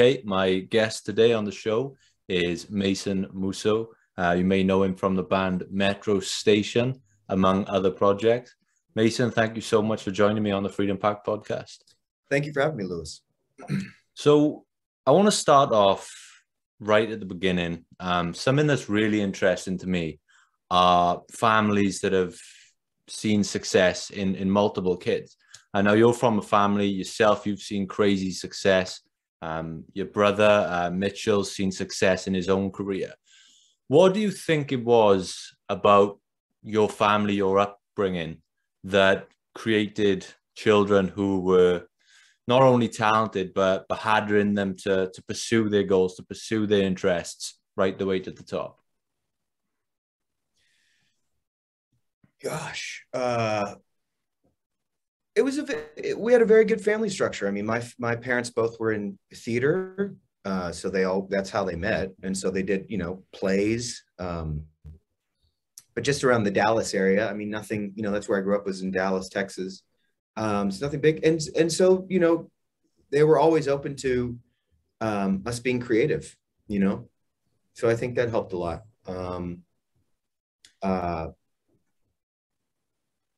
Okay, my guest today on the show is Mason Musso. Uh, you may know him from the band Metro Station, among other projects. Mason, thank you so much for joining me on the Freedom Pact podcast. Thank you for having me, Lewis. So, I want to start off right at the beginning. Um, something that's really interesting to me are families that have seen success in, in multiple kids. I know you're from a family yourself, you've seen crazy success. Um, your brother, uh, Mitchell's seen success in his own career. What do you think it was about your family, your upbringing, that created children who were not only talented but, but had in them to, to pursue their goals, to pursue their interests right the way to the top? Gosh, uh, it was a we had a very good family structure. I mean, my my parents both were in theater, uh, so they all that's how they met, and so they did you know plays. Um, but just around the Dallas area, I mean, nothing. You know, that's where I grew up was in Dallas, Texas. Um, it's nothing big, and and so you know, they were always open to um, us being creative. You know, so I think that helped a lot. Um, uh,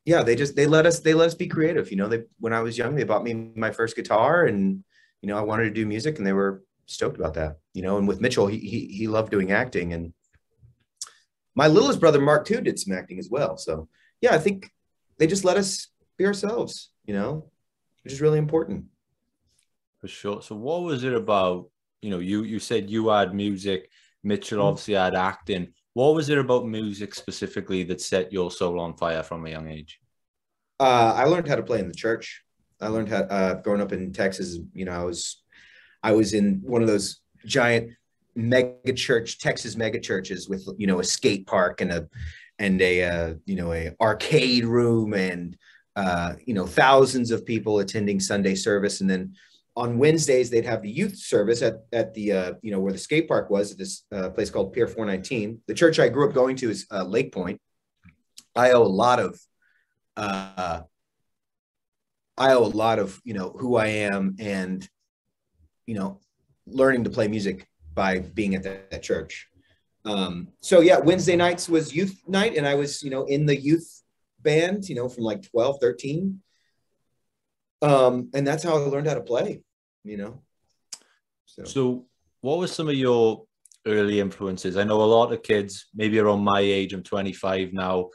yeah, they just they let us they let us be creative. You know, they when I was young, they bought me my first guitar, and you know, I wanted to do music, and they were stoked about that. You know, and with Mitchell, he he, he loved doing acting, and my littlest brother Mark too did some acting as well. So yeah, I think they just let us be ourselves. You know, which is really important. For sure. So what was it about? You know, you you said you had music. Mitchell mm-hmm. obviously had acting what was it about music specifically that set your soul on fire from a young age? Uh, I learned how to play in the church. I learned how uh, growing up in Texas. You know, I was I was in one of those giant mega church Texas mega churches with you know a skate park and a and a uh, you know a arcade room and uh, you know thousands of people attending Sunday service and then on Wednesdays they'd have the youth service at at the uh, you know where the skate park was at this uh, place called Pier 419. The church I grew up going to is uh, Lakepointe. I owe a lot of uh, I owe a lot of you know who I am and you know learning to play music by being at that, that church. Um, so yeah, Wednesday nights was youth night, and I was you know in the youth band you know from like 12, 13 um, and that's how I learned how to play. You know. So. so, what were some of your early influences? I know a lot of kids, maybe around my age, I'm 25 now,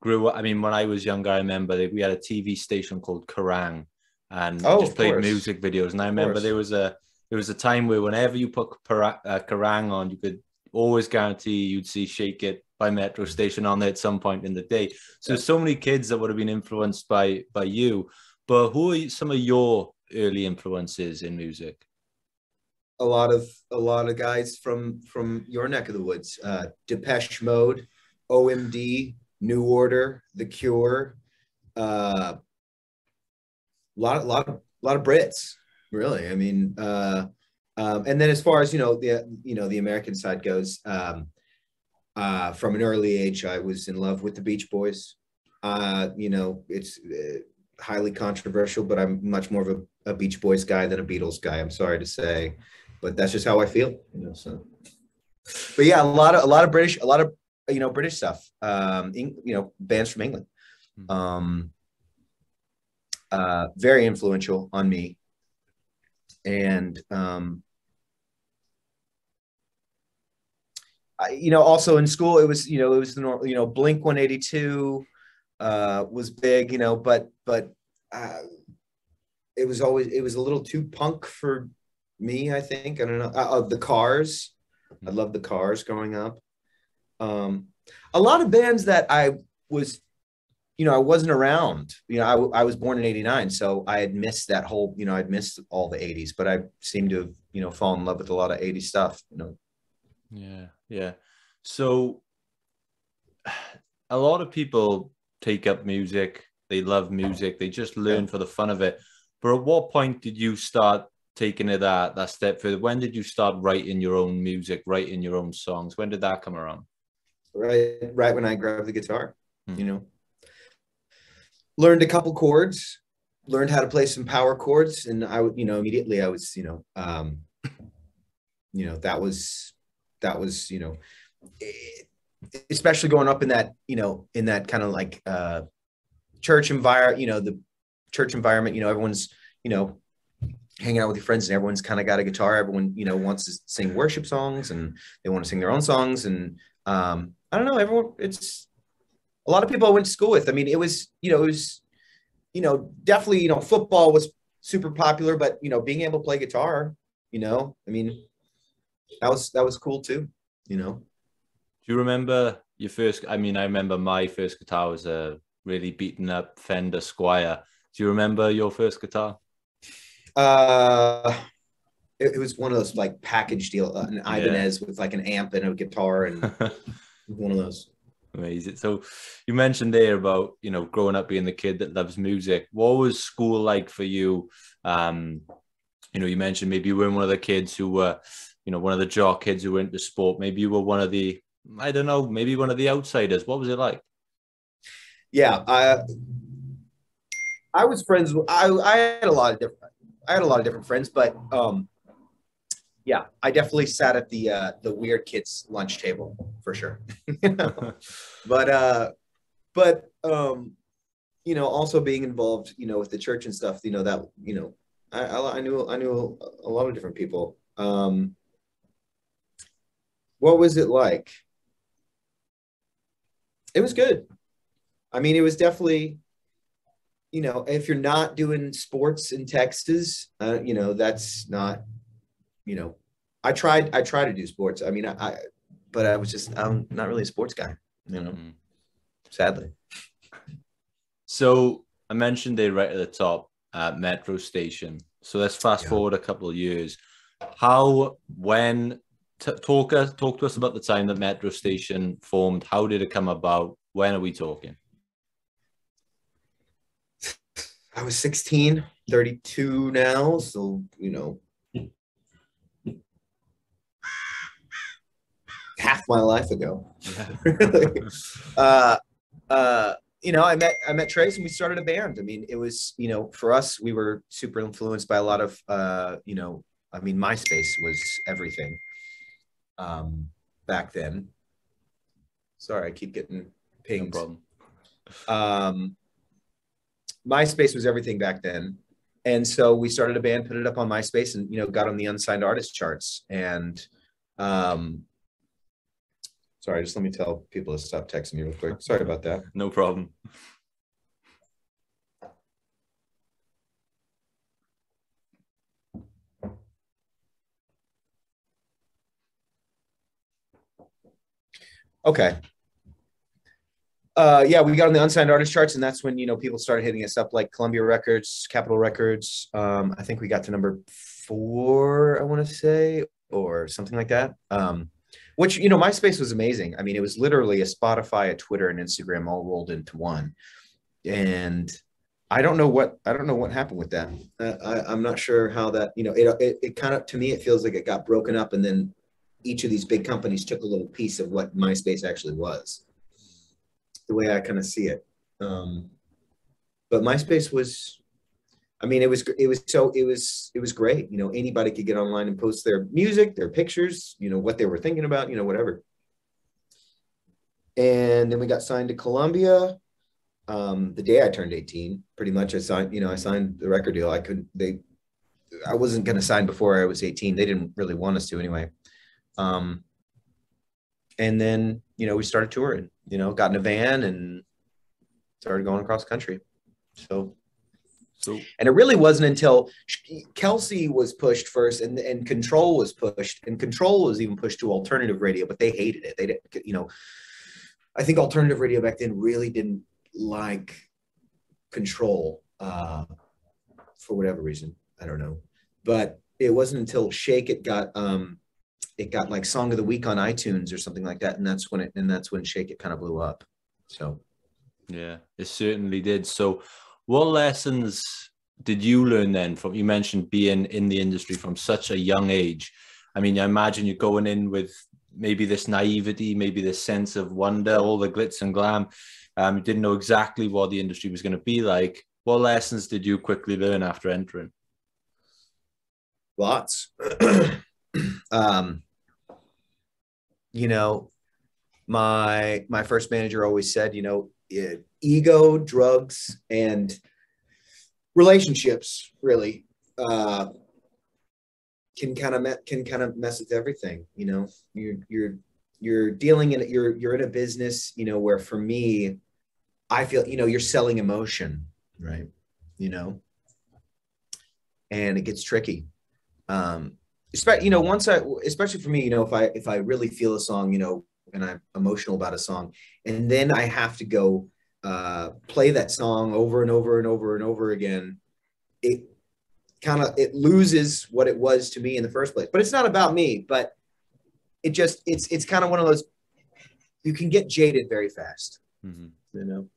grew up. I mean, when I was younger, I remember that we had a TV station called Kerrang, and oh, just played course. music videos. And I remember there was a there was a time where whenever you put uh, Kerrang on, you could always guarantee you'd see Shake It by Metro Station on there at some point in the day. So yeah. so many kids that would have been influenced by by you. But who are some of your early influences in music? A lot of a lot of guys from from your neck of the woods. Uh, Depeche Mode, OMD, New Order, The Cure. Uh, a lot, a lot, of, lot of Brits. Really, I mean, uh, um, and then as far as you know, the you know the American side goes, um, uh, from an early age, I was in love with the Beach Boys. Uh, you know, it's uh, highly controversial, but I'm much more of a, a, Beach Boys guy than a Beatles guy. I'm sorry to say, but that's just how I feel. You know, so. But yeah, a lot of a lot of British, a lot of you know British stuff. Um, in, you know, bands from England. Hmm. Um, uh, very influential on me, and um, I, you know, also in school, it was you know it was the normal, you know Blink 182 uh, was big, you know, but but uh, it was always it was a little too punk for me. I think I don't know. Uh, the Cars, I love the Cars growing up. Um, a lot of bands that I was, you know, I wasn't around. You know, I, I was born in '89, so I had missed that whole. You know, I'd missed all the '80s, but I seem to have you know fallen in love with a lot of '80s stuff. You know. Yeah, yeah. So a lot of people take up music. They love music. They just learn for the fun of it. But at what point did you start taking it that that step further? When did you start writing your own music, writing your own songs? When did that come around? Right, right when I grabbed the guitar. Hmm. You know, learned a couple chords, learned how to play some power chords, and I would, you know, immediately I was, you know, um, you know, that was that was you know, especially growing up in that you know in that kind of like uh, church environment. You know, the church environment. You know, everyone's you know hanging out with your friends and everyone's kind of got a guitar everyone you know wants to sing worship songs and they want to sing their own songs and um i don't know everyone it's a lot of people i went to school with i mean it was you know it was you know definitely you know football was super popular but you know being able to play guitar you know i mean that was that was cool too you know do you remember your first i mean i remember my first guitar was a really beaten up fender squier do you remember your first guitar uh, it, it, was one of those like package deal, uh, an Ibanez yeah. with like an amp and a guitar and one of those. Amazing. So you mentioned there about you know growing up being the kid that loves music. What was school like for you? Um, you know, you mentioned maybe you were one of the kids who were, you know, one of the jock kids who were into sport. Maybe you were one of the, I don't know, maybe one of the outsiders. What was it like? Yeah, I, I was friends. I I had a lot of different. I had a lot of different friends, but um, yeah, I definitely sat at the uh, the weird kids lunch table for sure. but uh, but um, you know, also being involved, you know, with the church and stuff, you know, that you know, I, I, I knew I knew a lot of different people. Um, what was it like? It was good. I mean, it was definitely you know, if you're not doing sports in Texas, uh, you know, that's not, you know, I tried, I tried to do sports. I mean, I, I but I was just, I'm not really a sports guy, you know, mm. sadly. So I mentioned it right at the top, at Metro Station. So let's fast yeah. forward a couple of years. How, when, talk us, talk to us about the time that Metro Station formed. How did it come about? When are we talking? I was 16, 32 now. So, you know, half my life ago. uh, uh, you know, I met I met Trace and we started a band. I mean, it was you know for us we were super influenced by a lot of uh, you know I mean MySpace was everything um, back then. Sorry, I keep getting pinged. No um, MySpace was everything back then. And so we started a band, put it up on MySpace, and you know, got on the unsigned artist charts. And um, sorry, just let me tell people to stop texting me real quick. Sorry about that. No problem. Okay uh, yeah, we got on the unsigned artist charts, and that's when you know people started hitting us up, like Columbia Records, Capitol Records. Um, I think we got to number four, I want to say, or something like that. Um, which you know, MySpace was amazing. I mean, it was literally a Spotify, a Twitter, and Instagram all rolled into one. And I don't know what I don't know what happened with that. Uh, I, I'm not sure how that you know it, it. It kind of to me it feels like it got broken up, and then each of these big companies took a little piece of what MySpace actually was the way I kind of see it. Um, but MySpace was, I mean, it was it was so it was it was great. You know, anybody could get online and post their music, their pictures, you know, what they were thinking about, you know, whatever. And then we got signed to Columbia. Um, the day I turned 18, pretty much I signed, you know, I signed the record deal. I couldn't, they, I wasn't going to sign before I was 18. They didn't really want us to anyway. Um, and then you know we started touring you know got in a van and started going across country. So so and it really wasn't until kelsey was pushed first and and control was pushed and control was even pushed to alternative radio but they hated it. They didn't you know i think alternative radio back then really didn't like control uh for whatever reason. I don't know. But it wasn't until shake it got um it got like song of the week on iTunes or something like that, and that's when it and that's when Shake It kind of blew up. So, yeah, it certainly did. So, what lessons did you learn then from? You mentioned being in the industry from such a young age. I mean, I imagine you're going in with maybe this naivety, maybe this sense of wonder, all the glitz and glam. Um, you didn't know exactly what the industry was going to be like. What lessons did you quickly learn after entering? Lots. um, you know, my my first manager always said, you know, it, ego, drugs, and relationships really uh, can kind of me- can kind of mess with everything. You know, you're you're you're dealing in you're you're in a business, you know, where for me, I feel you know you're selling emotion, right? You know, and it gets tricky. Um, you know once I especially for me, you know, if I if I really feel a song, you know, and I'm emotional about a song, and then I have to go uh, play that song over and over and over and over again, it kind of it loses what it was to me in the first place. But it's not about me, but it just it's it's kind of one of those you can get jaded very fast, mm-hmm. you know,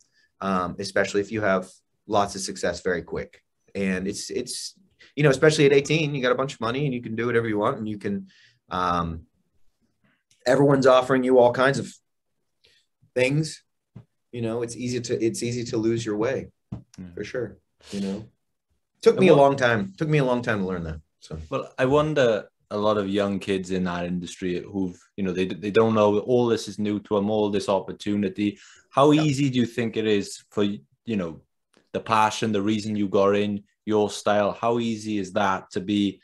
um, especially if you have lots of success very quick. And it's it's you know, especially at 18, you got a bunch of money and you can do whatever you want and you can um everyone's offering you all kinds of things you know it's easy to it's easy to lose your way yeah. for sure you know took me a long time took me a long time to learn that so well i wonder a lot of young kids in that industry who've you know they, they don't know all this is new to them all this opportunity how yeah. easy do you think it is for you know the passion the reason you got in your style how easy is that to be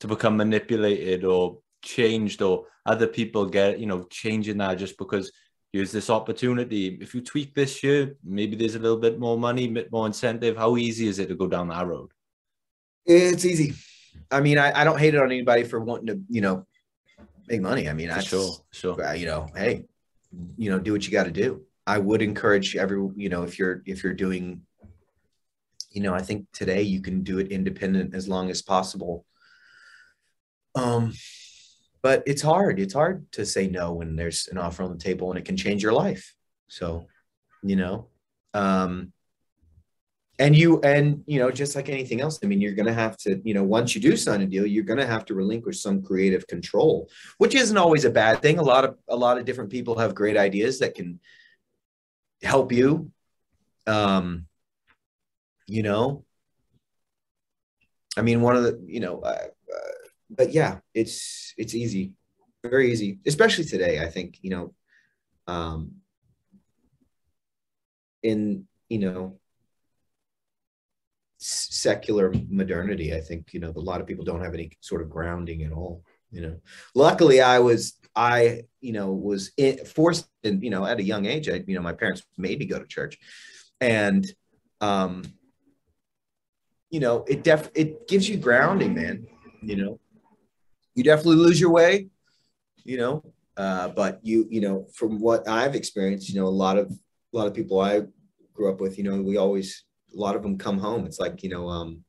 to become manipulated or changed or other people get you know changing that just because here's this opportunity. If you tweak this year, maybe there's a little bit more money, a bit more incentive. How easy is it to go down that road? It's easy. I mean, I, I don't hate it on anybody for wanting to, you know, make money. I mean, I sure, sure. Uh, you know, hey, you know, do what you got to do. I would encourage every, you know, if you're if you're doing, you know, I think today you can do it independent as long as possible. Um, but it's hard. It's hard to say no when there's an offer on the table and it can change your life. So, you know, um, and you and you know just like anything else i mean you're going to have to you know once you do sign a deal you're going to have to relinquish some creative control which isn't always a bad thing a lot of a lot of different people have great ideas that can help you um you know i mean one of the you know uh, but yeah, it's it's easy, very easy, especially today. I think you know, um, in you know secular modernity i think you know a lot of people don't have any sort of grounding at all you know luckily i was i you know was in, forced in you know at a young age i you know my parents made me go to church and um you know it def it gives you grounding man you know you definitely lose your way, you know. Uh, but you, you know, from what I've experienced, you know, a lot of a lot of people I grew up with, you know, we always a lot of them come home. It's like, you know, um,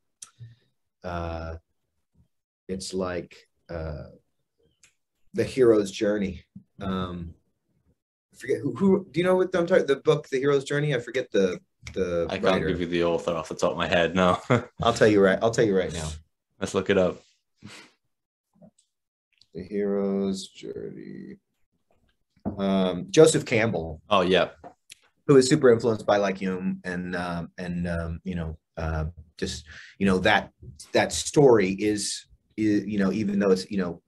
uh, it's like uh, the hero's journey. Um, I forget who, who do you know what I'm talking the book The Hero's Journey? I forget the the I can't give you the author off the top of my head no. I'll tell you right. I'll tell you right now. Let's look it up. The hero's journey. Um, Joseph Campbell. Oh yeah, who was super influenced by like Hume and um, and um, you know uh, just you know that that story is, is you know even though it's you know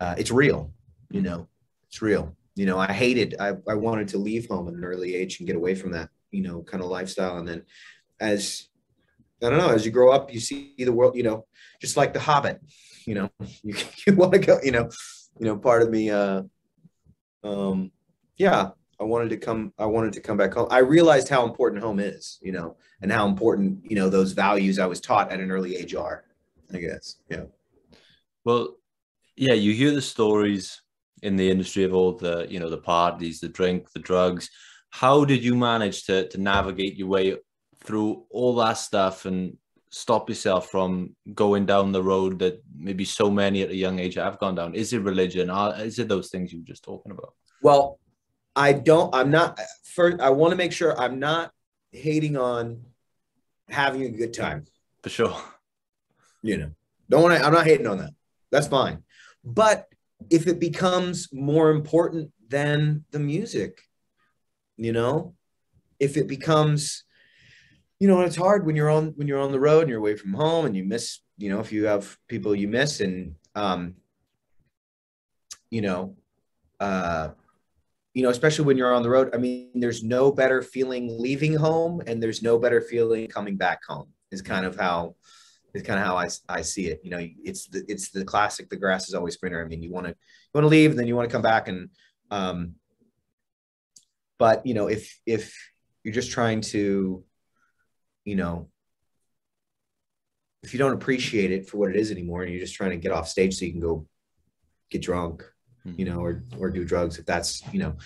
uh, it's real you know it's real you know I hated I, I wanted to leave home at an early age and get away from that you know kind of lifestyle and then as I don't know as you grow up you see the world you know just like the Hobbit you know, you, you want to go, you know, you know, part of me, uh, um, yeah, I wanted to come, I wanted to come back home. I realized how important home is, you know, and how important, you know, those values I was taught at an early age are, I guess. Yeah. Well, yeah, you hear the stories in the industry of all the, you know, the parties, the drink, the drugs. How did you manage to to navigate your way through all that stuff and stop yourself from going down the road that maybe so many at a young age have gone down? Is it religion? Is it those things you were just talking about? Well, I don't, I'm not, first, I want to make sure I'm not hating on having a good time. For sure. You know, don't want to, I'm not hating on that. That's fine. But if it becomes more important than the music, you know, if it becomes, you know, it's hard when you're on when you're on the road and you're away from home and you miss, you know, if you have people you miss and um you know, uh, you know, especially when you're on the road. I mean, there's no better feeling leaving home, and there's no better feeling coming back home. Is kind of how is kind of how I, I see it. You know, it's the it's the classic. The grass is always greener. I mean, you want to you want to leave, and then you want to come back, and um, but you know, if if you're just trying to, you know, if you don't appreciate it for what it is anymore, and you're just trying to get off stage so you can go get drunk, mm-hmm. you know, or or do drugs, if that's you know,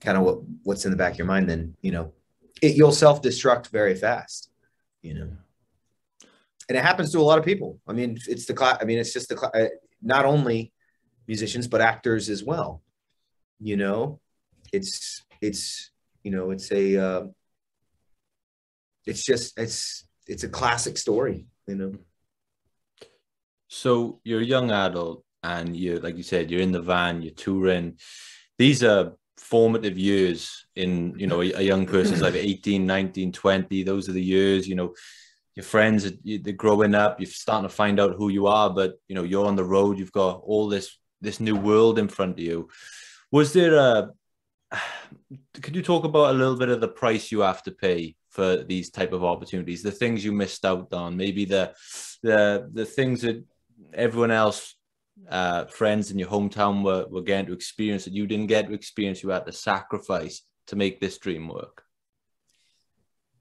kind of what what's in the back of your mind, then you know, it, you'll self destruct very fast, you know. And it happens to a lot of people. I mean, it's the class. I mean, it's just the uh, not only musicians but actors as well. You know, it's it's you know it's a uh, it's just it's it's a classic story. You know. So you're a young adult and you like you said you're in the van you're touring these are formative years in you know a, a young person's life 18 19 20 those are the years you know your friends they're growing up you're starting to find out who you are but you know you're on the road you've got all this this new world in front of you was there a could you talk about a little bit of the price you have to pay for these type of opportunities? The things you missed out on maybe the the the things that everyone else uh, friends in your hometown were, were getting to experience that you didn't get to experience. You had to sacrifice to make this dream work.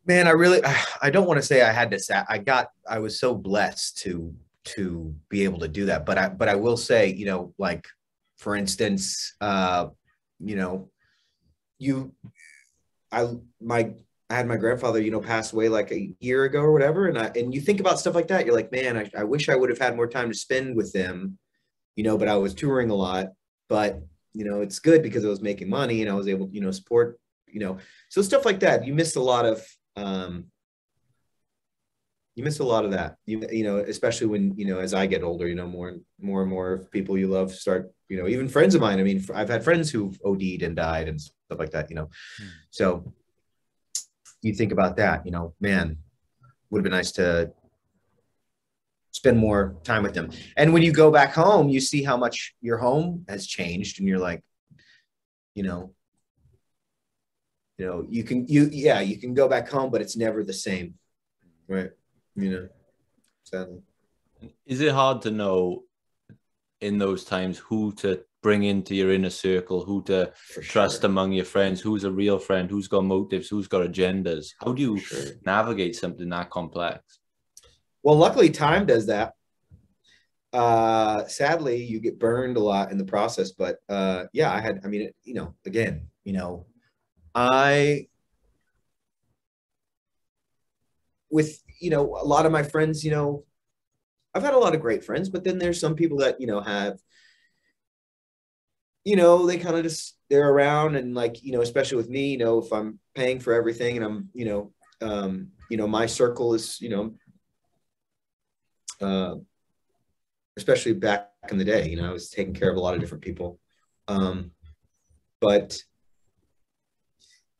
Man i really i don't want to say i had to i got i was so blessed to to be able to do that but i but i will say you know like for instance uh you know you i my I had my grandfather, you know, pass away like a year ago or whatever. And I, and you think about stuff like that. You're like, man, I, I wish I would have had more time to spend with them you know, but I was touring a lot. But you know, it's good because I was making money and I was able, you know, support, you know, so stuff like that. You miss a lot of um you miss a lot of that. You you know, especially when, you know, as I get older, you know, more and more and more people you love start, you know, even friends of mine. I mean, I've had friends who've OD'd and died and stuff like that, you know. Hmm. So you think about that, you know, man, would have been nice to spend more time with them. And when you go back home, you see how much your home has changed, and you're like, you know, you know, you can you yeah, you can go back home, but it's never the same, right? You know, sadly. Is it hard to know in those times who to bring into your inner circle, who to For trust sure. among your friends, who's a real friend, who's got motives, who's got agendas? How do you sure. navigate something that complex? Well, luckily, time does that. Uh, sadly, you get burned a lot in the process, but uh, yeah, I had. I mean, it, you know, again, you know, I with you know a lot of my friends, you know, I've had a lot of great friends, but then there's some people that you know have you know they kind of just they're around and like you know especially with me you know if i'm paying for everything and i'm you know um you know my circle is you know uh, especially back in the day. You know, I was taking care of a lot of different people. Um, but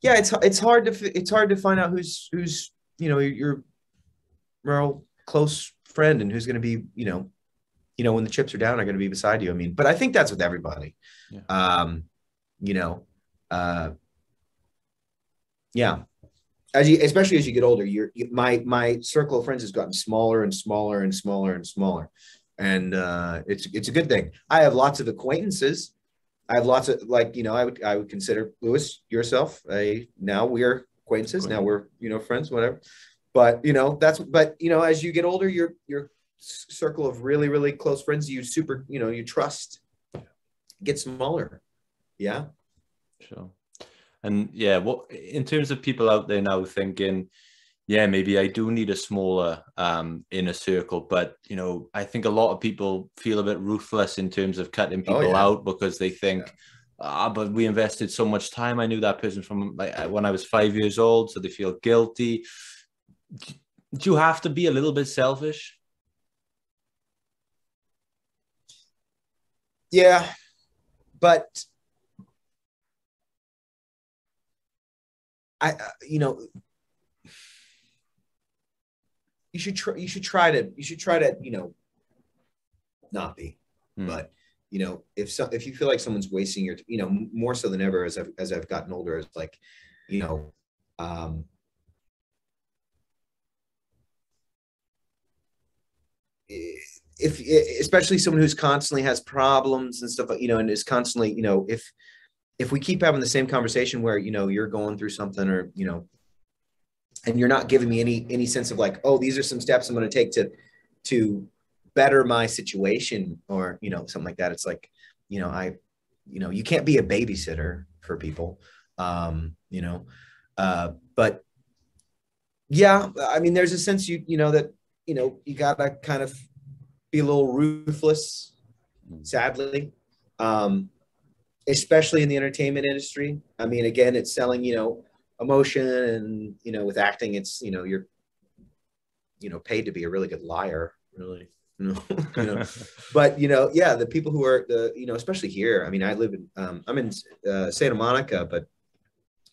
yeah, it's it's hard to it's hard to find out who's who's you know your real close friend and who's going to be you know you know when the chips are down are going to be beside you. I mean, but I think that's with everybody. Yeah. Um, you know, uh, yeah, as you especially as you get older you're you, my my circle of friends has gotten smaller and smaller and smaller and smaller and uh, it's it's a good thing i have lots of acquaintances i have lots of like you know i would i would consider lewis yourself a now we're acquaintances now we're you know friends whatever but you know that's but you know as you get older your your circle of really really close friends you super you know you trust get smaller yeah sure and yeah, what in terms of people out there now thinking, yeah, maybe I do need a smaller um, inner circle, but you know, I think a lot of people feel a bit ruthless in terms of cutting oh, people oh, yeah. out because they think, yeah. ah, but we invested so much time. I knew that person from like when I was five years old, so they feel guilty. Do you have to be a little bit selfish? Yeah, but I, uh, you know, you should try. You should try to. You should try to. You know, not be. Hmm. But you know, if so, if you feel like someone's wasting your, you know, more so than ever as I've as I've gotten older, it's like, you know, um, if especially someone who's constantly has problems and stuff, you know, and is constantly, you know, if if we keep having the same conversation where you know you're going through something or you know and you're not giving me any any sense of like oh these are some steps i'm going to take to to better my situation or you know something like that it's like you know i you know you can't be a babysitter for people um you know uh but yeah i mean there's a sense you you know that you know you gotta kind of be a little ruthless sadly um especially in the entertainment industry. I mean again it's selling you know emotion and you know with acting it's you know you're you know paid to be a really good liar. Really? You know, but you know yeah the people who are the you know especially here i mean i live in um, i'm in uh, santa monica but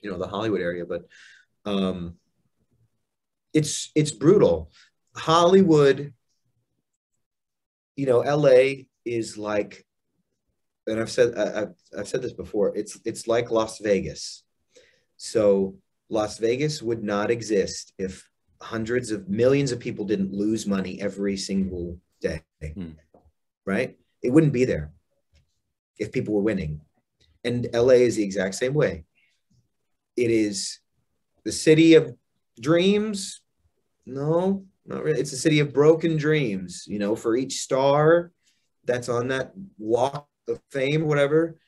you know the hollywood area but um it's it's brutal hollywood you know la is like and i've said I, I've, I've said this before it's it's like las vegas so Las Vegas would not exist if hundreds of millions of people didn't lose money every single day, hmm. right? It wouldn't be there if people were winning. And LA is the exact same way. It is the city of dreams. No, not really. It's a city of broken dreams. You know, for each star that's on that walk of fame, whatever,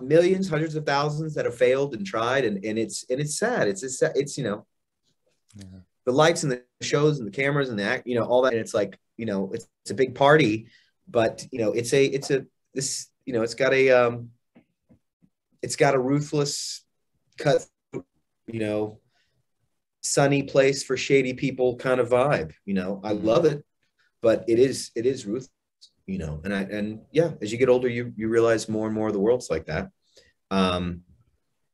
millions, hundreds of thousands that have failed and tried, and, and it's and it's sad. It's it's, it's you know, yeah. the lights and the shows and the cameras and the act, you know, all that. And it's like you know, it's, it's a big party, but you know, it's a it's a this you know, it's got a um, it's got a ruthless cut, you know, sunny place for shady people kind of vibe. You know, I love it, but it is it is ruthless you know? And i and yeah as you get older you you realize more and more of the world's like that. Um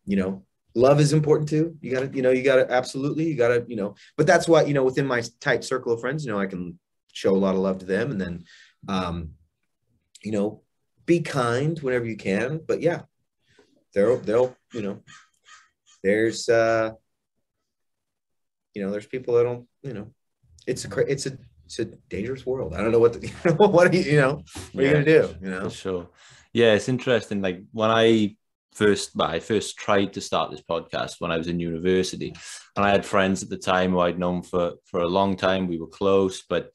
you know love is important too. You gotta you know you gotta absolutely you gotta you know but that's why you know within my tight circle of friends you know i can show a lot of love to them and then um you know be kind whenever you can but yeah they'll they'll you know there's uh you know there's people that don't you know it's a it's a it's a dangerous world. I don't know what the, you know, what are you, you know, what yeah, are you gonna do? You know, sure. Yeah, it's interesting. Like when I first, I first tried to start this podcast when I was in university, and I had friends at the time who I'd known for for a long time. We were close, but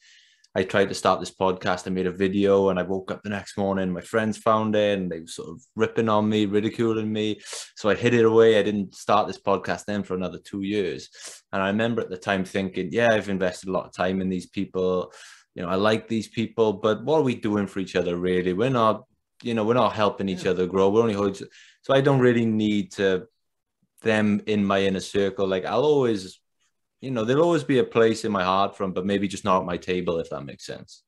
I tried to start this podcast. I made a video and I woke up the next morning. My friends found it and they were sort of ripping on me, ridiculing me. So I hid it away. I didn't start this podcast then for another two years. And I remember at the time thinking, yeah, I've invested a lot of time in these people. You know, I like these people, but what are we doing for each other really? We're not, you know, we're not helping each other grow. We're only holding. So I don't really need to them in my inner circle. Like I'll always you know, there'll always be a place in my heart for from, but maybe just not at my table, if that makes sense.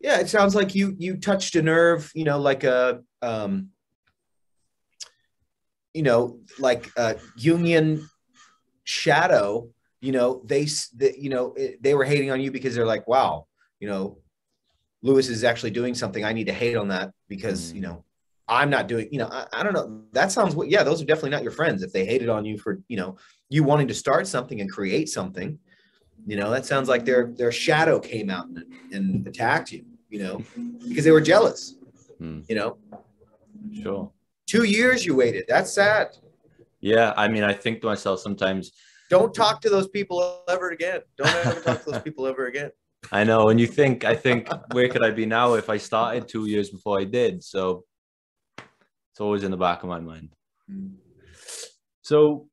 Yeah, it sounds like you you touched a nerve, you know, like a um, you know, like a Jungian shadow. You know, they, they you know they were hating on you because they're like, wow, you know, Lewis is actually doing something. I need to hate on that because mm. you know I'm not doing, you know, I, I, don't know. That sounds, yeah, those are definitely not your friends. If they hated on you for, you know, you wanting to start something and create something, you know, that sounds like their their shadow came out and, and attacked you, you know, because they were jealous, hmm. you know. Sure. Two years you waited. That's sad. Yeah, I mean, I think to myself sometimes. Don't talk to those people ever again. Don't ever talk to those people ever again. I know, and you think, I think, where could I be now if I started two years before I did? So it's always in the back of my mind. Mm. So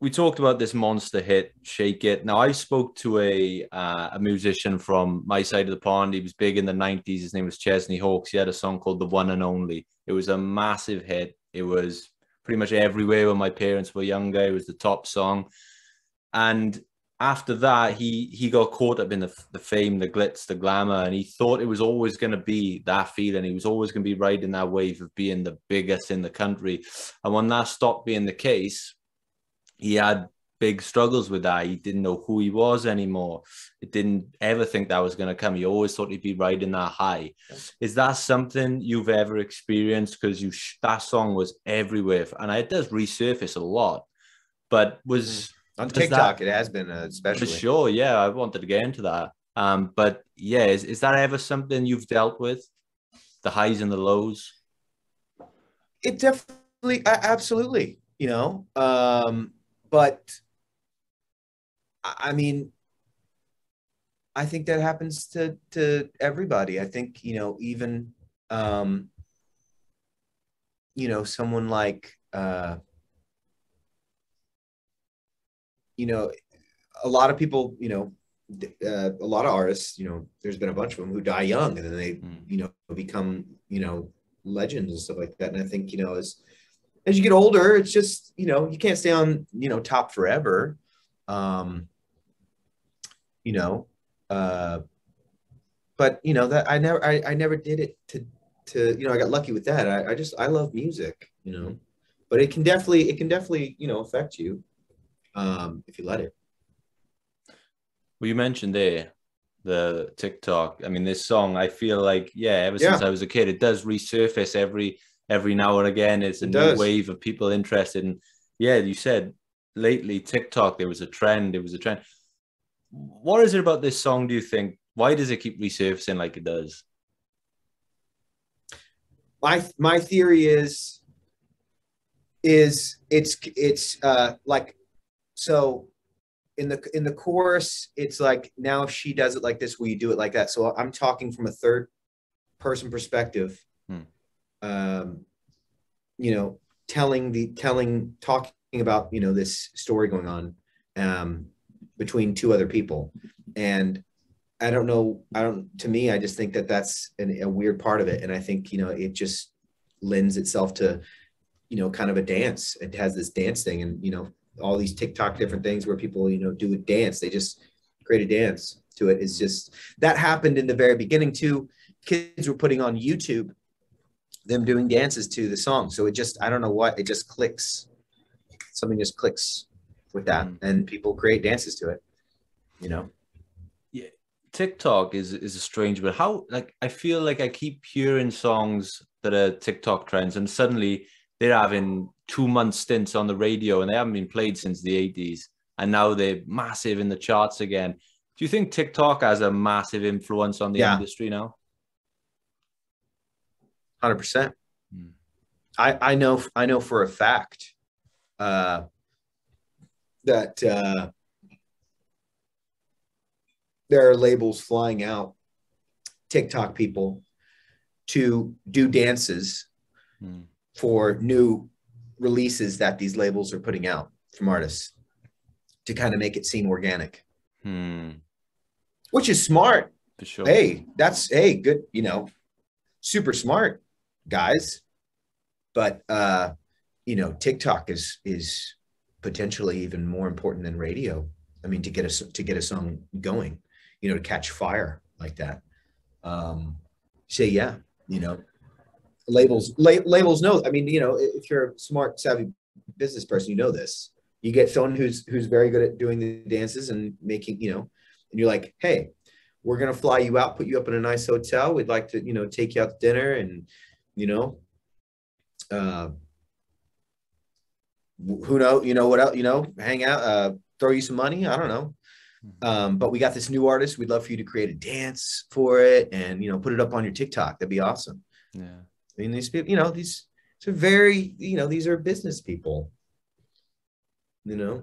we talked about this monster hit, "Shake It." Now I spoke to a uh, a musician from my side of the pond. He was big in the '90s. His name was Chesney Hawkes. He had a song called "The One and Only." It was a massive hit. It was pretty much everywhere when my parents were younger. It was the top song, and after that, he he got caught up in the, the fame, the glitz, the glamour, and he thought it was always going to be that feeling. He was always going to be riding that wave of being the biggest in the country. And when that stopped being the case, he had big struggles with that. He didn't know who he was anymore. He didn't ever think that was going to come. He always thought he'd be riding that high. Is that something you've ever experienced? Because you that song was everywhere, and it does resurface a lot. But was mm. On TikTok, that, it has been uh, especially for sure. Yeah, I wanted to get into that. Um, but yeah, is, is that ever something you've dealt with? The highs and the lows? It definitely, absolutely, you know. Um, but I mean, I think that happens to to everybody. I think you know, even um, you know, someone like uh, you know, a lot of people, you know, uh, a lot of artists, you know, there's been a bunch of them who die young and then they, mm. you know, become, you know, legends and stuff like that. And I think, you know, as as you get older, it's just, you know, you can't stay on, you know, top forever. Um, you know, uh, but you know that I never, I, I never did it to, to, you know, I got lucky with that. I, I just, I love music, you know, but it can definitely, it can definitely, you know, affect you, um, if you let it. Well, you mentioned there the TikTok. I mean, this song, I feel like, yeah, ever since yeah. I was a kid, it does resurface every every now and again. It's a it new does. wave of people interested. And yeah, you said lately TikTok, there was a trend. It was a trend. What is it about this song? Do you think? Why does it keep resurfacing like it does? My my theory is is it's it's uh like so in the in the chorus it's like now if she does it like this will you do it like that? So i'm talking from a third person perspective. Hmm. um you know telling the telling talking about you know this story going on um between two other people. And i don't know i don't to me i just think that that's an, a weird part of it. And i think you know it just lends itself to you know kind of a dance. It has this dance thing and you know all these TikTok different things where people, you know, do a dance. They just create a dance to it. It's just that happened in the very beginning too. Kids were putting on YouTube them doing dances to the song. So it just, I don't know what, it just clicks. Something just clicks with that mm. and people create dances to it, you know? Yeah. TikTok is, is a strange, but how, like, I feel like I keep hearing songs that are TikTok trends and suddenly they're having two month stints on the radio and they haven't been played since the 80s. And now they're massive in the charts again. Do you think TikTok has a massive influence on the yeah. industry now? 100%. Hmm. I, I know I know for a fact uh, that uh, there are labels flying out TikTok people to do dances hmm for new releases that these labels are putting out from artists to kind of make it seem organic. Hmm. Which is smart. For sure. Hey, that's hey, good, you know, super smart guys. But uh, you know, TikTok is is potentially even more important than radio. I mean, to get us to get a song going, you know, to catch fire like that. Um, say yeah, you know, labels la- labels know i mean you know if you're a smart savvy business person you know this you get someone who's who's very good at doing the dances and making you know and you're like hey we're going to fly you out put you up in a nice hotel we'd like to you know take you out to dinner and you know uh who know you know what else you know hang out uh throw you some money i don't know mm-hmm. um, but we got this new artist. We'd love for you to create a dance for it and you know put it up on your TikTok. That'd be awesome. Yeah. I mean, these people, you know, these are very, you know, these are business people. You know.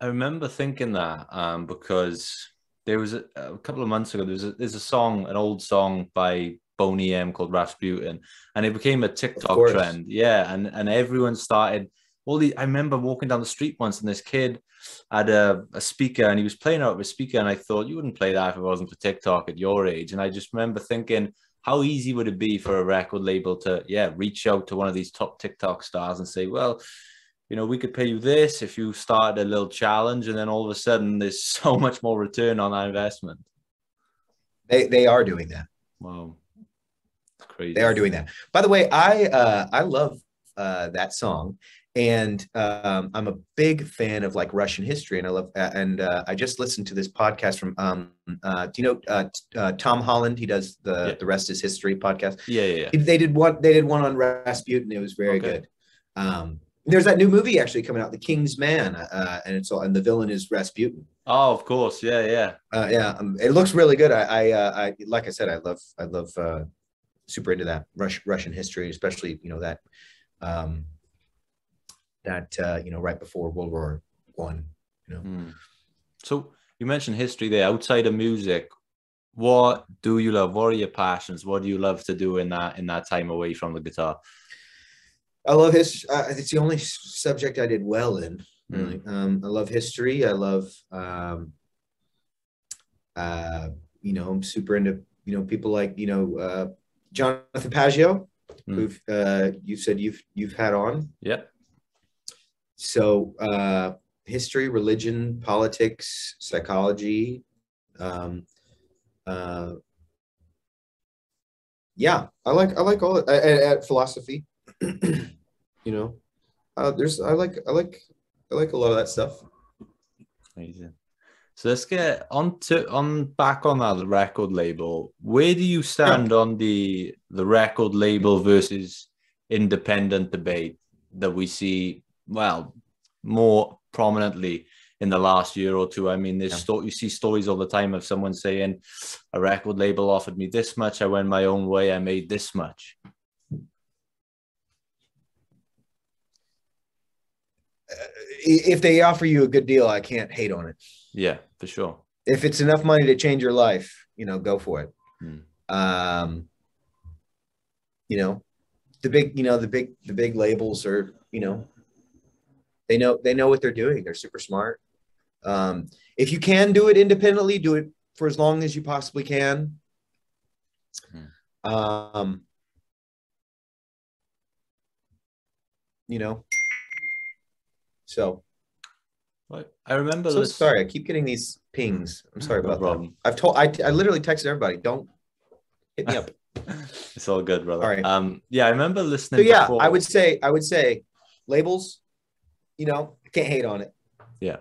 I remember thinking that um, because there was a, a, couple of months ago. There was a, there's a song, an old song by Boney M called Rasputin, and it became a TikTok trend. Yeah, and and everyone started. All the I remember walking down the street once, and this kid had a, a speaker, and he was playing out with a speaker, and I thought you wouldn't play that if it wasn't for TikTok at your age. And I just remember thinking, how easy would it be for a record label to yeah reach out to one of these top TikTok stars and say, well, you know, we could pay you this if you started a little challenge, and then all of a sudden there's so much more return on that investment. They they are doing that. Wow, it's crazy. They are doing that. By the way, I uh, I love uh, that song, and um, I'm a big fan of like Russian history, and I love. Uh, and uh, I just listened to this podcast from. Um, uh, do you know uh, uh, Tom Holland? He does the Yeah. the rest is history podcast. Yeah, yeah, yeah. They did one. They did one on Rasputin. It was very Okay. good. Um, there's that new movie actually coming out, The King's Man, uh, and it's all and the villain is Rasputin. Oh, of course. Yeah, yeah. Uh, yeah, um, it looks really good. I, I, uh, I, like I said, I love, I love, uh, super into that Rush, Russian history, especially you know that, um, that uh, you know right before World War One. You know, Hmm. So you mentioned history there. Outside of music, what do you love? What are your passions? What do you love to do in that in that time away from the guitar? I love history. Uh, it's the only subject I did well in. Really, um, I love history. I love, um, uh, you know, I'm super into you know people like you know uh, Jonathan Pageau, Hmm. who've uh, you said you've you've had on. Yeah. So uh history religion politics psychology um uh yeah i like i like all at, at philosophy you know uh there's i like i like i like a lot of that stuff Amazing. So let's get on to on back on that record label. Where do you stand on the the record label versus independent debate that we see well more prominently in the last year or two? I mean, there's Yeah. sto- you see stories all the time of someone saying a record label offered me this much, I went my own way, I made this much. If they offer you a good deal i can't hate on it Yeah, for sure. if it's enough money to change your life you know go for it Hmm. um you know the big you know the big the big labels are you know they know they know what they're doing they're super smart um if you can do it independently do it for as long as you possibly can um you know so Right. I remember so this. sorry i keep getting these pings i'm sorry No about that i've told I, I literally texted everybody don't hit me up It's all good, brother. All right. Um, yeah, I remember listening. So yeah, before- I would say I would say labels, you know, can't hate on it. Yeah.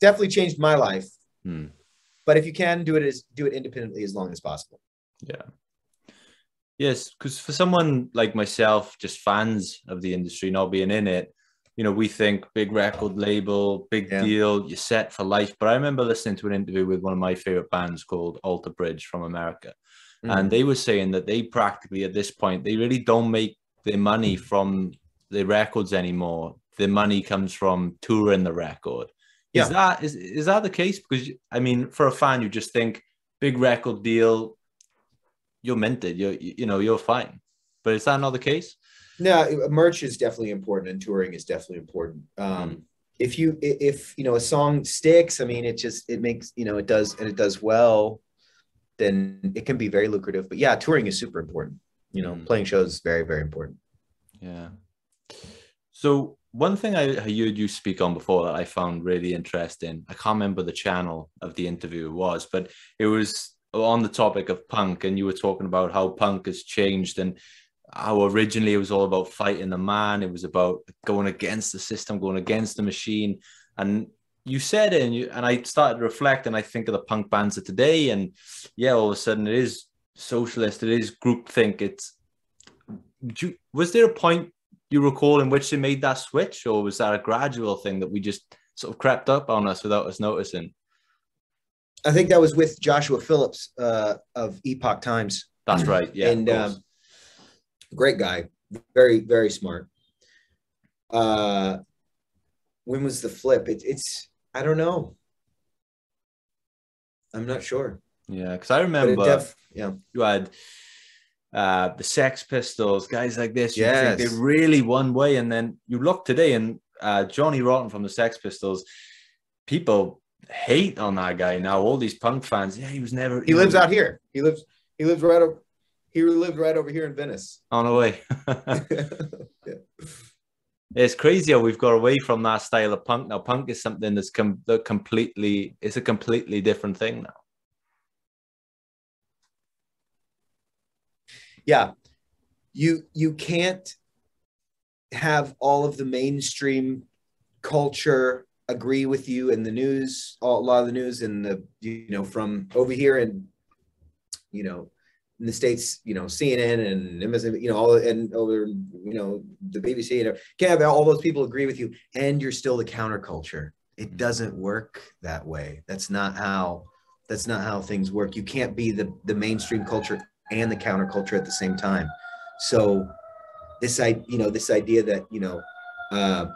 Definitely changed my life. Hmm. But if you can do it as do it independently as long as possible. Yeah. Yes, because for someone like myself, just fans of the industry, not being in it, you know, we think big record label, big Yeah. deal, you're set for life. But I remember listening to an interview with one of my favorite bands called Alter Bridge from America. Mm. And they were saying that they practically at this point, they really don't make their money from the records anymore. Their money comes from touring the record. Yeah. Is that is, is that the case? Because I mean, for a fan, you just think big record deal, you're minted, you're you you know, you're fine. But is that not the case? No, merch is definitely important and touring is definitely important. Um if you if you know a song sticks, I mean it just it makes you know it does and it does well, then it can be very lucrative. But yeah, touring is super important. You know, Mm. playing shows is very, very important. Yeah. So one thing I heard you speak on before that I found really interesting, I can't remember the channel of the interview it was, but it was on the topic of punk, and you were talking about how punk has changed and how originally it was all about fighting the man, it was about going against the system, going against the machine. And you said it, and you and I started to reflect, and I think of the punk bands of today, and yeah, all of a sudden it is socialist, it is groupthink. It's you, was there a point you recall in which they made that switch, or was that a gradual thing that we just sort of crept up on us without us noticing? I think that was with Joshua Phillips uh, of Epoch Times. That's right. Yeah. and um, great guy, very very smart. Uh, when was the flip? It, it's I don't know. I'm not sure. yeah, because I remember def- yeah, you had uh, the Sex Pistols, guys like this. You think Yes. they really one way, and then you look today, and uh, Johnny Rotten from the Sex Pistols, people hate on that guy now. All these punk fans, yeah, he was never. he lives out here. He lives. He lives right over. He lived right over here in Venice. on the way. Yeah. It's crazy how we've got away from that style of punk now. Punk is something that's com- that completely it's a completely different thing now. Yeah you you can't have all of the mainstream culture agree with you in the news, a lot of the news and the, you know, from over here and, you know, in the States, you know, CNN and MSN, you know, all and over, you know, the BBC, you know, can't have all those people agree with you and you're still the counterculture. It doesn't work that way. That's not how that's not how things work. You can't be the the mainstream culture and the counterculture at the same time. So this I you know this idea that you know uh,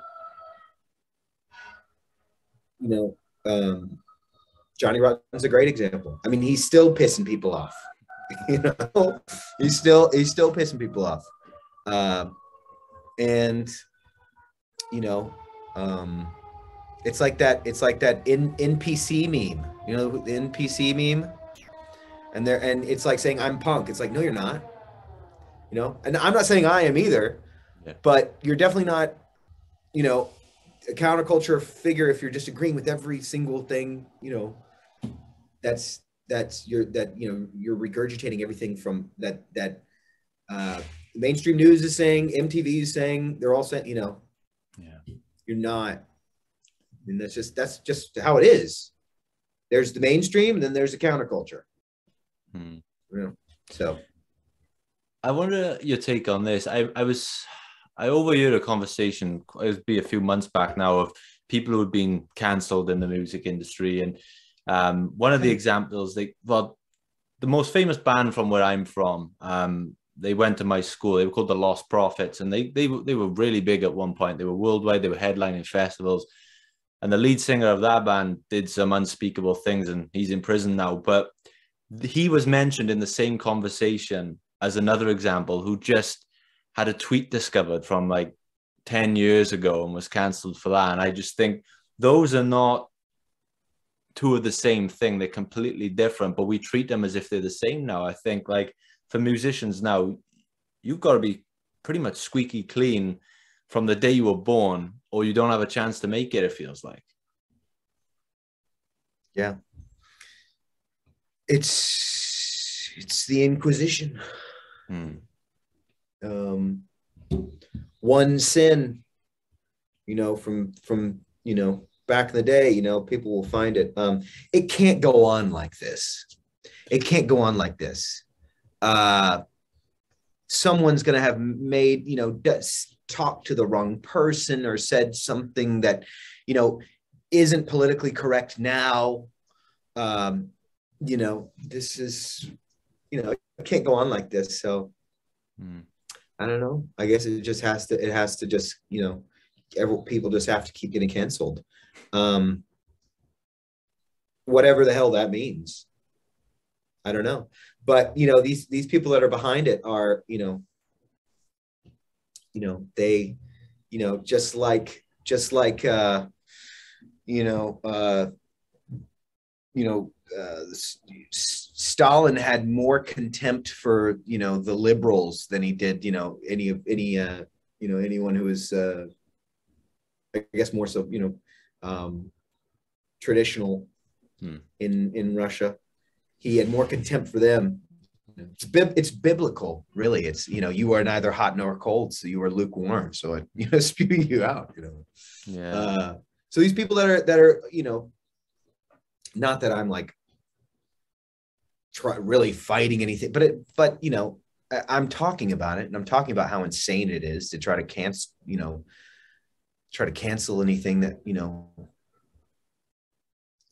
you know um, Johnny Rotten's a great example. I mean, he's still pissing people off. you know, he's still he's still pissing people off, uh, and you know, um, it's like that. It's like that in NPC meme. You know, the NPC meme, and there and it's like saying I'm punk. It's like no, you're not. You know, and I'm not saying I am either, Yeah. but you're definitely not. You know, a counterculture figure if you're just agreeing with every single thing. You know, that's that's you're that you know you're regurgitating everything from that that uh, mainstream news is saying, MTV is saying, they're all saying, you know, Yeah. you're not. Mean, that's just that's just how it is. There's the mainstream, and then there's the counterculture. Hmm. You so I wonder your take on this. I, I was I overheard a conversation. It would be a few months back now of people who had been cancelled in the music industry, and um, one of the examples they well, the most famous band from where I'm from. Um, they went to my school. They were called the Lostprophets, and they they they were really big at one point. They were worldwide. They were headlining festivals, and the lead singer of that band did some unspeakable things, and he's in prison now. But he was mentioned in the same conversation as another example who just had a tweet discovered from like 10 years ago and was cancelled for that. And I just think those are not two of the same thing. They're completely different, but we treat them as if they're the same now. I think like for musicians now, you've got to be pretty much squeaky clean from the day you were born, or you don't have a chance to make it, it feels like. yeah, it's it's the Inquisition. Hmm. um, one sin you know from from you know back in the day you know people will find it um it can't go on like this it can't go on like this uh someone's gonna have made you know does talk to the wrong person or said something that you know isn't politically correct now um you know this is you know it can't go on like this so Hmm. I don't know. I guess it just has to. It has to just you know, every, people just have to keep getting canceled, um, whatever the hell that means. I don't know, but you know these these people that are behind it are you know, you know they, you know just like just like uh, you know uh, you know uh, Stalin had more contempt for you know the liberals than he did you know any of any uh, you know anyone who was uh, I guess more so you know um, traditional Hmm. in in Russia. He had more contempt for them. It's bib- it's biblical, really. It's you know you are neither hot nor cold, so you are lukewarm. So it you know spewing you out. You know. Yeah. Uh, so these people that are that are you know, not that I'm like try, really fighting anything, but it but you know I, I'm talking about it and I'm talking about how insane it is to try to cancel you know try to cancel anything that you know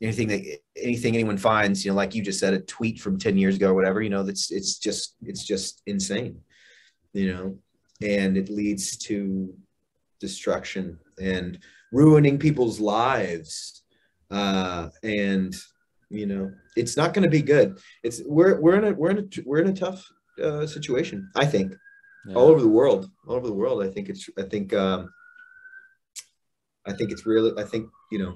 anything that anything anyone finds you know like you just said a tweet from 10 years ago or whatever you know that's it's just it's just insane you know and it leads to destruction and ruining people's lives uh and you know it's not going to be good it's we're we're in a we're in a we're in a tough uh, situation i think yeah. all over the world all over the world i think it's i think um i think it's really i think you know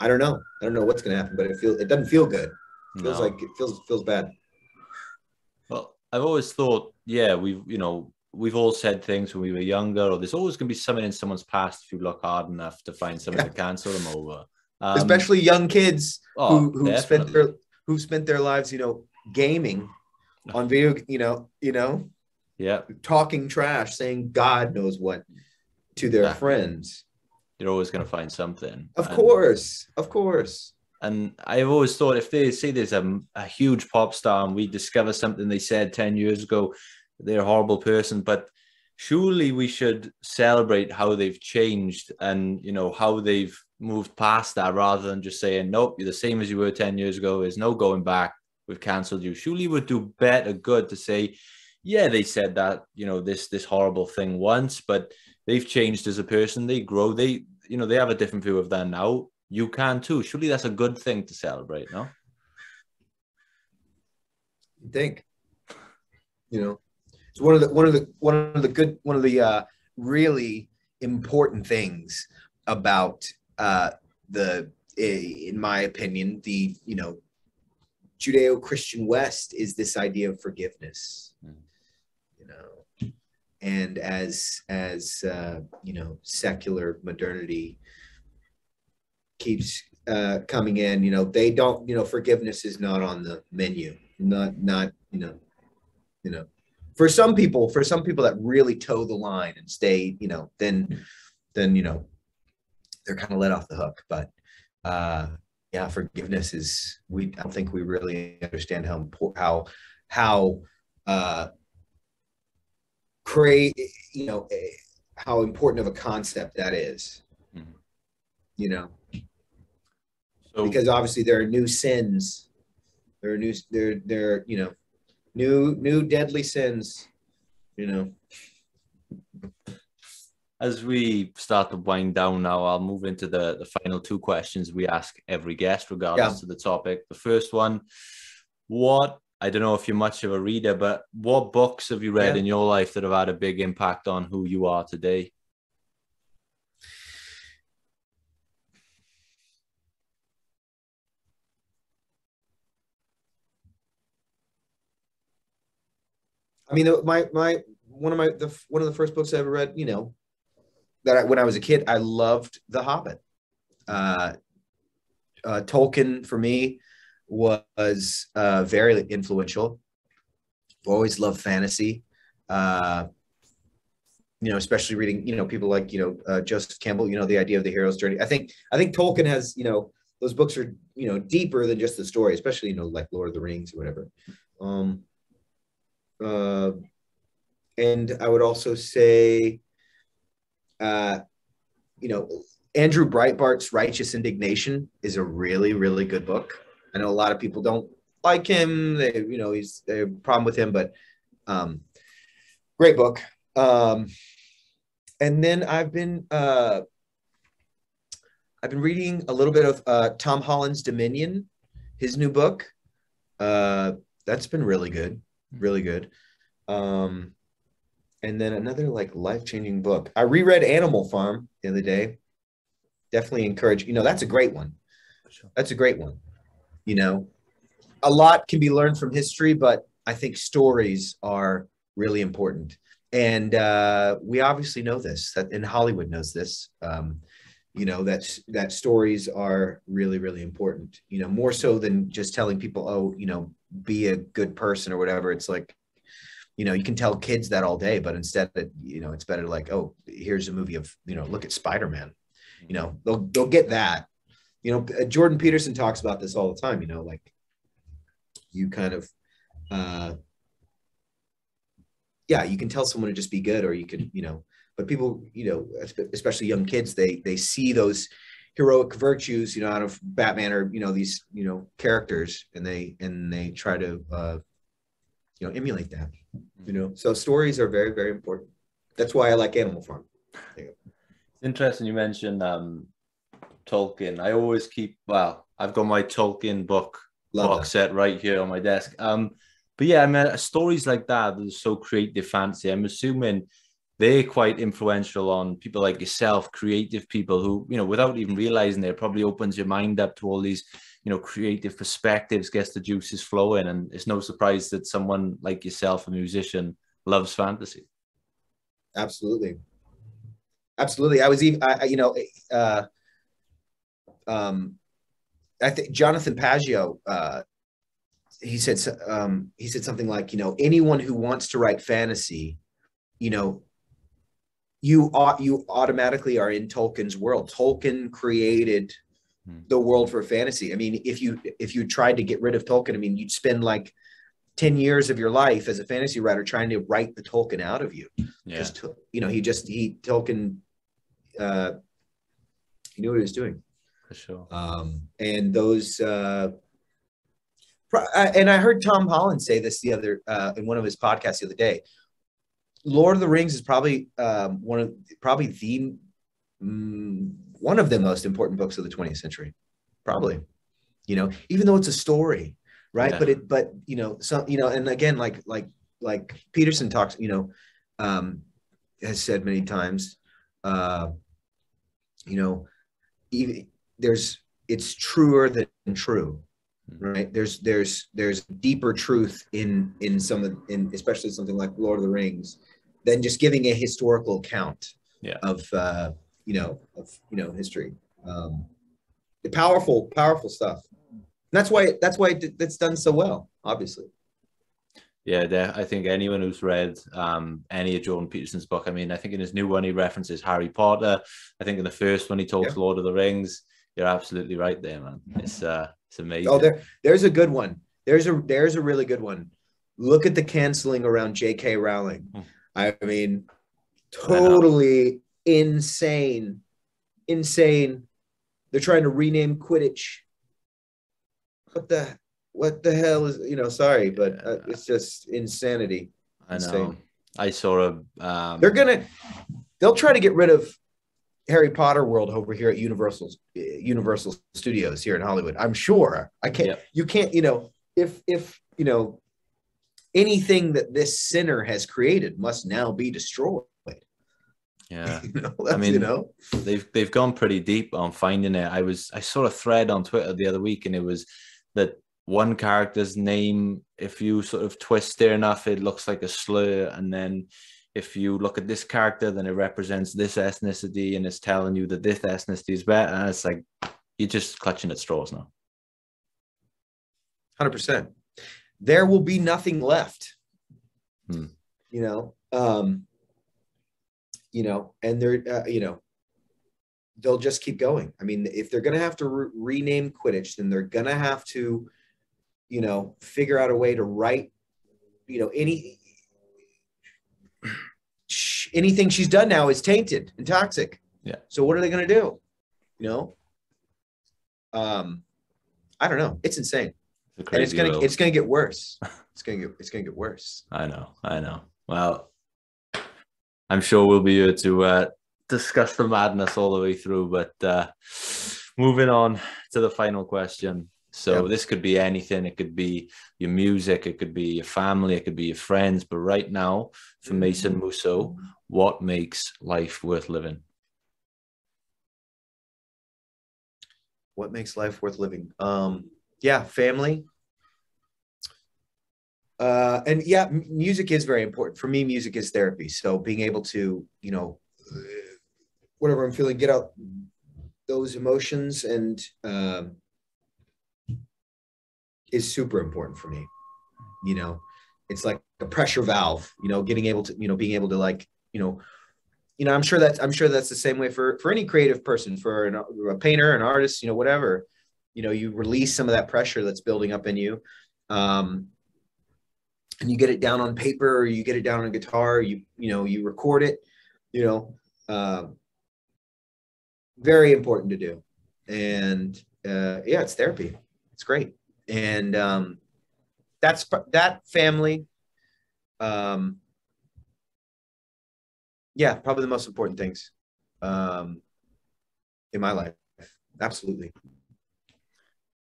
i don't know i don't know what's going to happen but it feels it doesn't feel good it feels No. like it feels feels bad Well, I've always thought, yeah, we've you know we've all said things when we were younger, or there's always going to be something in someone's past if you look hard enough to find something to cancel them over. Um, especially young kids oh, who who spent their who spent their lives you know gaming on video you know you know Yeah. talking trash, saying God knows what to their Yeah. friends. You're always going to find something. Of And- course, of course. And I've always thought if they say there's a, a huge pop star and we discover something they said 10 years ago, they're a horrible person. But surely we should celebrate how they've changed and, you know, how they've moved past that rather than just saying, nope, you're the same as you were 10 years ago. There's no going back. We've cancelled you. Surely would do better good to say, yeah, they said that, you know, this this horrible thing once, but they've changed as a person. They grow. They, you know, they have a different view of that now. You can too. Surely that's a good thing to celebrate, no? You think, you know, it's one of the one of the one of the good one of the uh, really important things about uh, the, in my opinion, the you know, Judeo-Christian West is this idea of forgiveness. Mm. You know, and as as uh, you know, secular modernity keeps uh, coming in, you know, they don't, you know, forgiveness is not on the menu. Not not you know, you know, for some people, for some people that really toe the line and stay, you know, then then you know, they're kind of let off the hook. But uh, yeah, forgiveness is we. I don't think we really understand how important how how uh, create you know eh, how important of a concept that is. Mhm. You know, So because obviously there are new sins. There are new there there you know new new deadly sins. You know. As we start to wind down now, I'll move into the, the final two questions we ask every guest, regardless Yeah. of the topic. The first one, what I don't know if you're much of a reader, but what books have you read Yeah. in your life that have had a big impact on who you are today? I mean, my my one of my the one of the first books I ever read, you know, that I, when I was a kid, I loved The Hobbit. Uh, uh, Tolkien for me was uh, very influential. Always loved fantasy. Uh, you know, especially reading, you know, people like you know uh, Joseph Campbell. You know, the idea of the hero's journey. I think I think Tolkien has you know those books are you know deeper than just the story, especially you know like Lord of the Rings or whatever. Um, uh, and I would also say, uh, you know, Andrew Breitbart's Righteous Indignation is a really, really good book. I know a lot of people don't like him. They, you know, he's they have a problem with him, but um, great book. Um, and then I've been uh, I've been reading a little bit of uh, Tom Holland's Dominion, his new book. Uh, that's been really good, really good. Um, and then another like life changing book. I reread Animal Farm the other day. Definitely encourage. You know, that's a great one. That's a great one. You know, a lot can be learned from history, but I think stories are really important. And uh, we obviously know this. That in Hollywood knows this. Um, you know that that stories are really really important. You know, more so than just telling people, oh, you know, be a good person or whatever. It's like you know you can tell kids that all day but instead that you know it's better like oh here's a movie of you know look at spider-man. You know they'll they'll get that. You know uh, jordan peterson talks about this all the time you know like you kind of uh yeah you can tell someone to just be good or you could you know but people you know especially young kids they they see those heroic virtues you know out of batman or you know these you know characters and they and they try to uh you know emulate that you know so stories are very very important that's why i like animal farm It's interesting you mentioned um, Tolkien. I always keep, well, I've got my Tolkien book love box that. set right here on my desk. Um, but yeah, I mean, stories like that that are so creative, fancy. I'm assuming they're quite influential on people like yourself, creative people who, you know, without even realizing it, probably opens your mind up to all these, you know, creative perspectives, gets the juices flowing, and it's no surprise that someone like yourself, a musician, loves fantasy. absolutely absolutely i was even I, you know uh um i think jonathan pageau uh he said um, he said something like, you know, anyone who wants to write fantasy, you know, you ought you automatically are in Tolkien's world. Tolkien created. The world for fantasy. I mean, if you if you tried to get rid of Tolkien, I mean, you'd spend like 10 years of your life as a fantasy writer trying to write the Tolkien out of you. Yeah. Because you know, he just he Tolkien uh he knew what he was doing. For sure. Um and those uh uh, and I heard Tom Holland say this the other uh in one of his podcasts the other day. Lord of the Rings is probably um one of probably the mm, one of the most important books of the 20th century. Probably. You know, even though it's a story, right? Yeah. But it but you know, some you know, and again, like like like Peterson talks, you know, um has said many times, uh, you know, even there's it's truer than true right there's there's there's deeper truth in in some of in especially something like lord of the rings than just giving a historical account Yeah. of uh you know of you know history um the powerful powerful stuff and that's why that's why it, it's done so well obviously Yeah, there, I think anyone who's read um, any of Jordan Peterson's book, I mean, I think in his new one he references Harry Potter. I think in the first one he talks Yeah. Lord of the Rings. You're absolutely right there, man. It's uh, it's amazing. oh there there's a good one there's a there's a really good one look at the canceling around jk rowling Hmm. i mean totally insane insane they're trying to rename quidditch what the what the hell is you know sorry but uh, it's just insanity I know. insane. I saw a. Um, they're gonna they'll try to get rid of harry potter world over here at universal universal studios here in hollywood i'm sure i can't Yep. you can't you know if if you know anything that this sinner has created must now be destroyed yeah. you know, that's, mean- you know they've they've gone pretty deep on finding it. I was I saw a thread on Twitter the other week, and it was that one character's name, if you sort of twist it enough, it looks like a slur, and then if you look at this character, then it represents this ethnicity, and it's telling you that this ethnicity is better. And it's like you're just clutching at straws now. 100% there will be nothing left Hmm. you know um you know and they're uh, you know they'll just keep going i mean if they're going to have to re- rename quidditch then they're going to have to you know figure out a way to write you know any anything she's done now is tainted and toxic Yeah. so what are they going to do you know um i don't know it's insane It's and it's gonna world. it's gonna get worse. It's gonna get it's gonna get worse. I know, I know. Well, I'm sure we'll be here to uh, discuss the madness all the way through. But uh, moving on to the final question. So Yeah. this could be anything. It could be your music. It could be your family. It could be your friends. But right now, for Mason Musso, what makes life worth living? What makes life worth living? Um, yeah, family. Uh, and yeah, music is very important for me. Music is therapy. So being able to, you know, uh, whatever I'm feeling, get out those emotions and um, is super important for me. You know, it's like a pressure valve. You know, getting able to, you know, being able to like, you know, you know, I'm sure that's I'm sure that's the same way for for any creative person, for an, a painter, an artist, you know, whatever. You know, you release some of that pressure that's building up in you, um, and you get it down on paper, or you get it down on guitar. You you know, you record it. You know, um, very important to do, and uh, yeah, it's therapy. It's great, and um, that's that family. Um, yeah, probably the most important things um, in my life. Absolutely.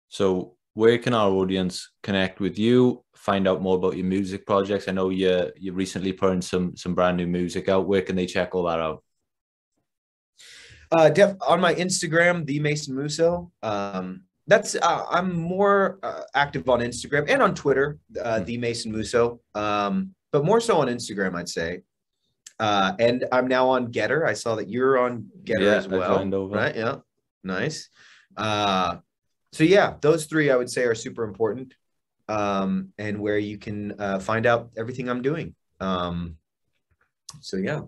So where can our audience connect with you? Find out more about your music projects. I know you you recently putting some some brand new music out. Where can they check all that out? Uh, def- on my Instagram, the Mason Musso. Um, that's uh, I'm more uh, active on Instagram and on Twitter, uh, Hmm. the Mason Musso. Um, but more so on Instagram, I'd say. Uh, and I'm now on GETTR. I saw that you're on GETTR Yeah, as well. Right? Yeah. Nice. Uh, so yeah, those three I would say are super important. um, and where you can uh, find out everything I'm doing. Um, so yeah,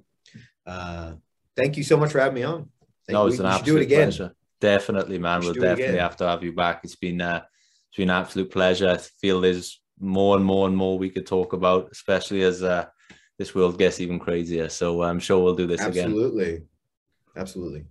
uh, thank you so much for having me on. Thank no, it's an absolute do it again. pleasure. Definitely, man. We will definitely have to have you back. It's been uh, it's been an absolute pleasure. I feel there's more and more and more we could talk about, especially as uh, this world gets even crazier. So I'm sure we'll do this Absolutely. again. Absolutely. Absolutely.